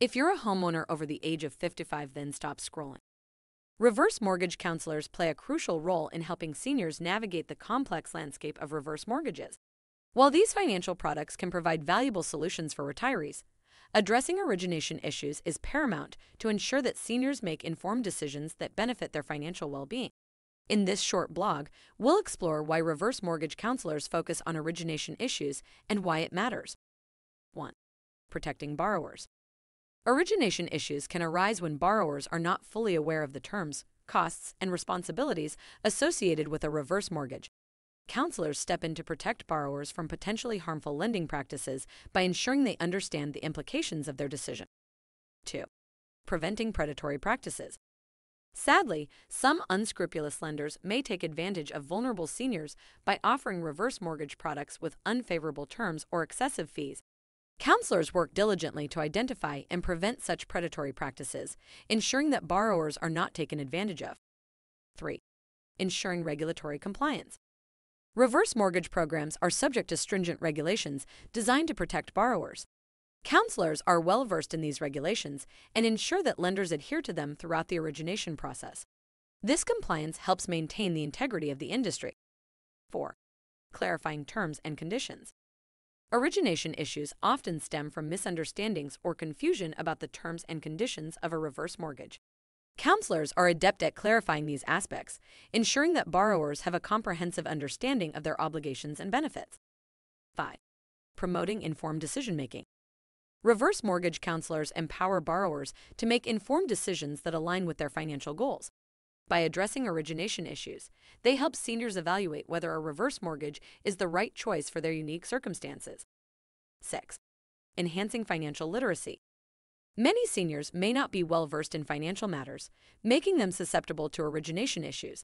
If you're a homeowner over the age of 55, then stop scrolling. Reverse mortgage counselors play a crucial role in helping seniors navigate the complex landscape of reverse mortgages. While these financial products can provide valuable solutions for retirees, addressing origination issues is paramount to ensure that seniors make informed decisions that benefit their financial well being. In this short blog, we'll explore why reverse mortgage counselors focus on origination issues and why it matters. 1. Protecting borrowers. Origination issues can arise when borrowers are not fully aware of the terms, costs, and responsibilities associated with a reverse mortgage. Counselors step in to protect borrowers from potentially harmful lending practices by ensuring they understand the implications of their decision. 2. Preventing predatory practices. Sadly, some unscrupulous lenders may take advantage of vulnerable seniors by offering reverse mortgage products with unfavorable terms or excessive fees. Counselors work diligently to identify and prevent such predatory practices, ensuring that borrowers are not taken advantage of. 3. Ensuring regulatory compliance. Reverse mortgage programs are subject to stringent regulations designed to protect borrowers. Counselors are well versed in these regulations and ensure that lenders adhere to them throughout the origination process. This compliance helps maintain the integrity of the industry. 4. Clarifying terms and conditions. Origination issues often stem from misunderstandings or confusion about the terms and conditions of a reverse mortgage. Counselors are adept at clarifying these aspects, ensuring that borrowers have a comprehensive understanding of their obligations and benefits. 5. Promoting informed decision making. Reverse mortgage counselors empower borrowers to make informed decisions that align with their financial goals. By addressing origination issues, they help seniors evaluate whether a reverse mortgage is the right choice for their unique circumstances. 6. Enhancing financial literacy. Many seniors may not be well versed in financial matters, making them susceptible to origination issues.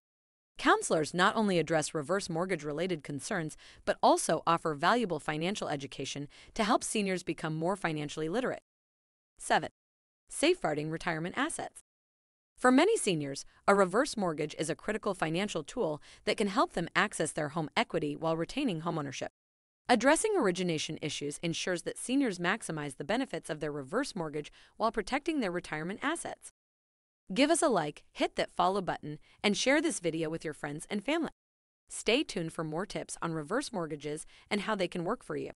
Counselors not only address reverse mortgage related concerns, but also offer valuable financial education to help seniors become more financially literate. 7. Safeguarding retirement assets. For many seniors, a reverse mortgage is a critical financial tool that can help them access their home equity while retaining homeownership. Addressing origination issues ensures that seniors maximize the benefits of their reverse mortgage while protecting their retirement assets. Give us a like, hit that follow button, and share this video with your friends and family. Stay tuned for more tips on reverse mortgages and how they can work for you.